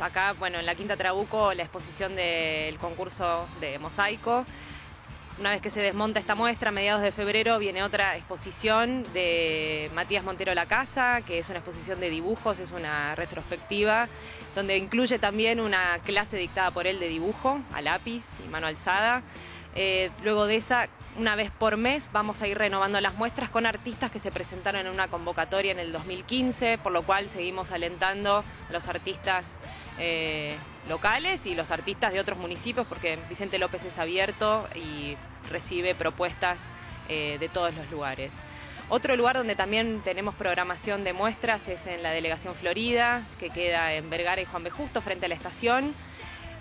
acá, bueno, en la Quinta Trabuco, la exposición del concurso de mosaico. Una vez que se desmonta esta muestra, a mediados de febrero, viene otra exposición de Matías Montero La Casa, que es una exposición de dibujos, es una retrospectiva, donde incluye también una clase dictada por él de dibujo a lápiz y mano alzada. Eh, luego de esa, una vez por mes, vamos a ir renovando las muestras con artistas que se presentaron en una convocatoria en el 2015, por lo cual seguimos alentando a los artistas eh, locales y los artistas de otros municipios, porque Vicente López es abierto y recibe propuestas eh, de todos los lugares. Otro lugar donde también tenemos programación de muestras es en la Delegación Florida, que queda en Vergara y Juan B. Justo, frente a la estación.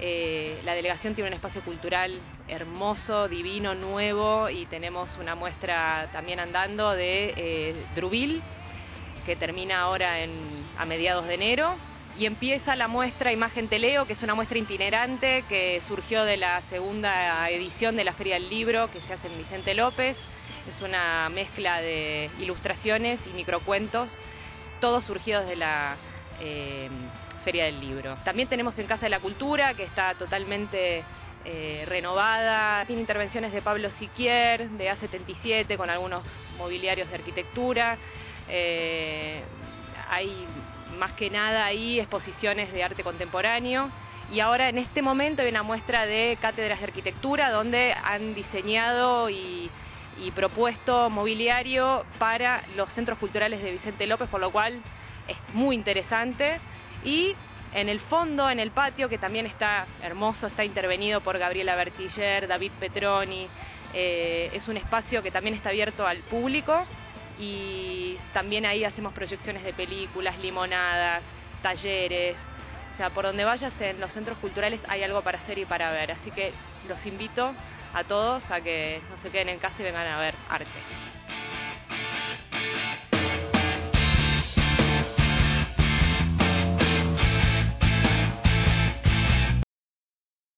Eh, la delegación tiene un espacio cultural hermoso, divino, nuevo y tenemos una muestra también andando de eh, Drubil, que termina ahora a mediados de enero. Y empieza la muestra Imagen Teleo, que es una muestra itinerante que surgió de la segunda edición de la Feria del Libro que se hace en Vicente López. Es una mezcla de ilustraciones y microcuentos, todos surgidos de la eh, Feria del Libro. También tenemos en Casa de la Cultura, que está totalmente eh, renovada. Tiene intervenciones de Pablo Siquier, de A77, con algunos mobiliarios de arquitectura. Eh, hay más que nada ahí exposiciones de arte contemporáneo. Y ahora en este momento hay una muestra de cátedras de arquitectura donde han diseñado y, y propuesto mobiliario para los centros culturales de Vicente López, por lo cual es muy interesante. Y en el fondo, en el patio, que también está hermoso, está intervenido por Gabriela Bertiller, David Petroni. Eh, es un espacio que también está abierto al público y también ahí hacemos proyecciones de películas, limonadas, talleres. O sea, por donde vayas en los centros culturales hay algo para hacer y para ver. Así que los invito a todos a que no se queden en casa y vengan a ver arte.